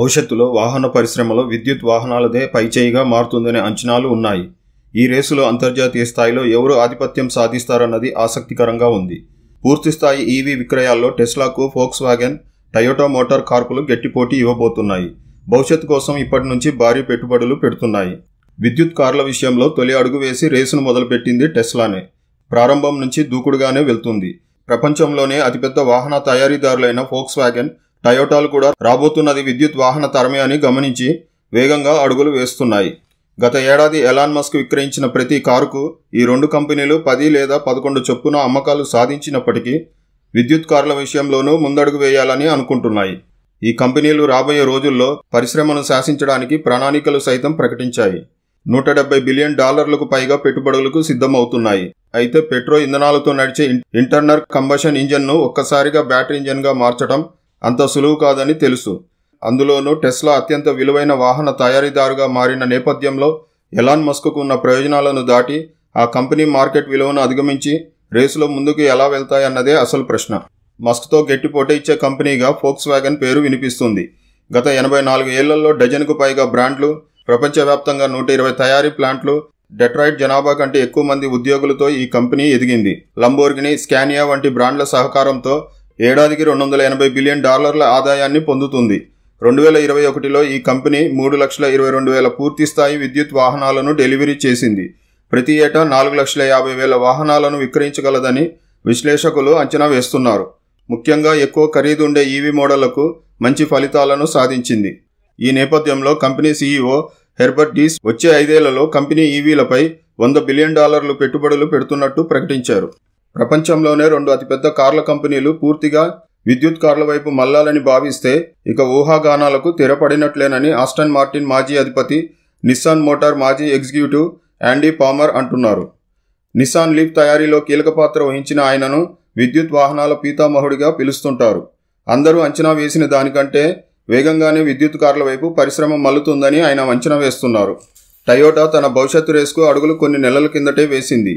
భవిష్యత్తులో వాహన పరిశ్రమలో విద్యుత్ వాహనాలదే పైచేయిగా మారుతుందనే అంచనాలు ఉన్నాయి. ఈ రేసులో అంతర్జాతీయ స్థాయిలో ఎవరు ఆధిపత్యం సాధిస్తారన్నది ఆసక్తికరంగా ఉంది. పూర్తిస్థాయి ఈవీ విక్రయాల్లో టెస్లాకు ఫోక్స్ వ్యాగన్ టయోటా మోటార్ కార్పులు గట్టి పోటీ ఇవ్వబోతున్నాయి. భవిష్యత్తు కోసం ఇప్పటి నుంచి భారీ పెట్టుబడులు పెడుతున్నాయి. విద్యుత్ కార్ల విషయంలో తొలి అడుగు వేసి రేసును మొదలుపెట్టింది టెస్లానే. ప్రారంభం నుంచి దూకుడుగానే వెళ్తుంది. ప్రపంచంలోనే అతిపెద్ద వాహన తయారీదారులైన ఫోక్స్ వ్యాగన్ టయోటాలు కూడా రాబోతున్నది విద్యుత్ వాహన తరమే అని గమనించి వేగంగా అడుగులు వేస్తున్నాయి. గత ఏడాది ఎలాన్ మస్క్ విక్రయించిన ప్రతి కారుకు ఈ రెండు కంపెనీలు పది లేదా పదకొండు చొప్పున అమ్మకాలు సాధించినప్పటికీ విద్యుత్ కార్ల విషయంలోనూ ముందడుగు వేయాలని అనుకుంటున్నాయి. ఈ కంపెనీలు రాబోయే రోజుల్లో పరిశ్రమను శాసించడానికి ప్రణాళికలు సైతం ప్రకటించాయి. నూట డెబ్బై బిలియన్ డాలర్లకు పైగా పెట్టుబడులకు సిద్ధమవుతున్నాయి. అయితే పెట్రో ఇంధనాలతో నడిచే ఇంటర్నల్ కంబషన్ ఇంజన్ను ఒక్కసారిగా బ్యాటరీ ఇంజన్గా మార్చడం అంత సులువు కాదని తెలుసు. అందులోనూ టెస్లా అత్యంత విలువైన వాహన తయారీదారుగా మారిన నేపథ్యంలో ఎలాన్ మస్క్కు ఉన్న ప్రయోజనాలను దాటి ఆ కంపెనీ మార్కెట్ విలువను అధిగమించి రేసులో ముందుకు ఎలా వెళ్తాయన్నదే అసలు ప్రశ్న. మస్క్తో గట్టి పోటీ ఇచ్చే కంపెనీగా ఫోక్స్ వ్యాగన్ పేరు వినిపిస్తుంది. గత ఎనభై నాలుగు ఏళ్ళలో డజన్కు పైగా బ్రాండ్లు ప్రపంచవ్యాప్తంగా నూట ఇరవై తయారీ ప్లాంట్లు డెట్రాయిట్ జనాభా కంటే ఎక్కువ మంది ఉద్యోగులతో ఈ కంపెనీ ఎదిగింది. లంబోర్గిని స్కానియా వంటి బ్రాండ్ల సహకారంతో ఏడాదికి రెండు వందల ఎనభై బిలియన్ డాలర్ల ఆదాయాన్ని పొందుతుంది. రెండు వేల ఇరవై ఒకటిలో ఈ కంపెనీ మూడు లక్షల ఇరవై రెండు వేల పూర్తి స్థాయి విద్యుత్ వాహనాలను డెలివరీ చేసింది. ప్రతి ఏటా నాలుగు లక్షల యాభై వేల వాహనాలను విక్రయించగలదని విశ్లేషకులు అంచనా వేస్తున్నారు. ముఖ్యంగా ఎక్కువ ఖరీదుండే ఈవీ మోడళ్ళకు మంచి ఫలితాలను సాధించింది. ఈ నేపథ్యంలో కంపెనీ సీఈఓ హెర్బర్ట్ డీస్ వచ్చే ఐదేళ్ళలో కంపెనీ ఈవీలపై వంద బిలియన్ డాలర్లు పెట్టుబడులు పెడుతున్నట్టు ప్రకటించారు. ప్రపంచంలోనే రెండు అతిపెద్ద కార్ల కంపెనీలు పూర్తిగా విద్యుత్ కార్ల వైపు మళ్ళాలని భావిస్తే ఇక ఊహాగానాలకు తెరపడినట్లేనని ఆస్టన్ మార్టిన్ మాజీ అధిపతి నిస్సాన్ మోటార్ మాజీ ఎగ్జిక్యూటివ్ యాండీ పామర్ అంటున్నారు. నిస్సాన్ లీఫ్ తయారీలో కీలక పాత్ర వహించిన ఆయనను విద్యుత్ వాహనాల పీతామహుడిగా పిలుస్తుంటారు. అందరూ అంచనా వేసిన దానికంటే వేగంగానే విద్యుత్ కార్ల వైపు పరిశ్రమ మల్లుతుందని ఆయన అంచనా వేస్తున్నారు. టయోటా తన భవిష్యత్తు రేసుకు అడుగులు కొన్ని నెలల కిందటే వేసింది.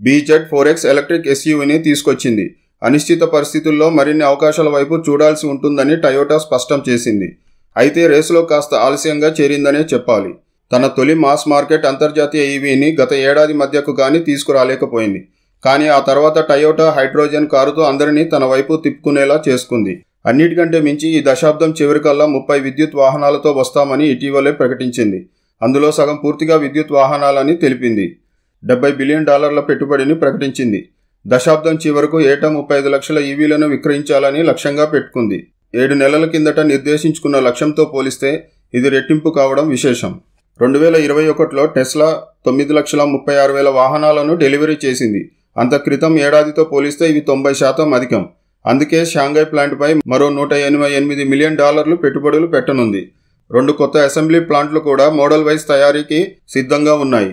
బీజెడ్ ఫోర్ ఎక్స్ ఎలక్ట్రిక్ ఎస్యూవిని తీసుకొచ్చింది. అనిశ్చిత పరిస్థితుల్లో మరిన్ని అవకాశాల వైపు చూడాల్సి ఉంటుందని టయోటా స్పష్టం చేసింది. అయితే రేసులో కాస్త ఆలస్యంగా చేరిందనే చెప్పాలి. తన తొలి మాస్ మార్కెట్ అంతర్జాతీయ ఈవీని గత ఏడాది మధ్యకు కానీ తీసుకురాలేకపోయింది. కానీ ఆ తర్వాత టయోటా హైడ్రోజన్ కారుతో అందరినీ తన వైపు తిప్పుకునేలా చేసుకుంది. అన్నిటికంటే మించి ఈ దశాబ్దం చివరికల్లా ముప్పై విద్యుత్ వాహనాలతో వస్తామని ఇటీవలే ప్రకటించింది. అందులో సగం పూర్తిగా విద్యుత్ వాహనాలని తెలిపింది. డెబ్బై బిలియన్ డాలర్ల పెట్టుబడిని ప్రకటించింది. దశాబ్దం చివరకు ఏటా ముప్పై ఐదు లక్షల ఈవీలను విక్రయించాలని లక్ష్యంగా పెట్టుకుంది. ఏడు నెలల కిందట నిర్దేశించుకున్న లక్ష్యంతో పోలిస్తే ఇది రెట్టింపు కావడం విశేషం. రెండు వేల ఇరవై ఒకటిలో టెస్లా తొమ్మిది లక్షల ముప్పై ఆరు వేల వాహనాలను డెలివరీ చేసింది. అంత క్రితం ఏడాదితో పోలిస్తే ఇవి తొంభై శాతం అధికం. అందుకే షాంఘై ప్లాంట్పై మరో నూట ఎనభై ఎనిమిది మిలియన్ డాలర్లు పెట్టుబడులు పెట్టనుంది. రెండు కొత్త అసెంబ్లీ ప్లాంట్లు కూడా మోడల్ వైజ్ తయారీకి సిద్ధంగా ఉన్నాయి.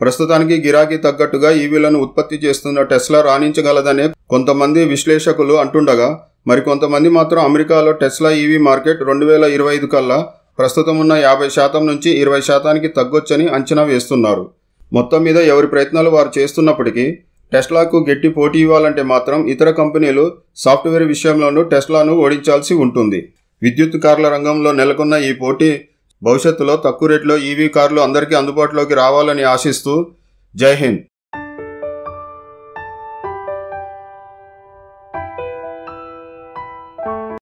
ప్రస్తుతానికి గిరాకీ తగ్గట్టుగా ఈవీలను ఉత్పత్తి చేస్తున్న టెస్లా రాణించగలదనే కొంతమంది విశ్లేషకులు అంటుండగా మరికొంతమంది మాత్రం అమెరికాలో టెస్లా ఈవీ మార్కెట్ రెండు వేల ఇరవై ఐదు కల్లా ప్రస్తుతం ఉన్న యాభై శాతం నుంచి ఇరవై శాతానికి తగ్గొచ్చని అంచనా వేస్తున్నారు. మొత్తం మీద ఎవరి ప్రయత్నాలు వారు చేస్తున్నప్పటికీ టెస్లాకు గట్టి పోటీ ఇవ్వాలంటే మాత్రం ఇతర కంపెనీలు సాఫ్ట్వేర్ విషయంలోనూ టెస్లాను ఓడించాల్సి ఉంటుంది. విద్యుత్ కార్ల రంగంలో నెలకొన్న ఈ పోటీ భవిష్యత్తులో తక్కువ రేట్లో ఈవీ కార్లు అందరికీ అందుబాటులోకి రావాలని ఆశిస్తూ జై హింద్.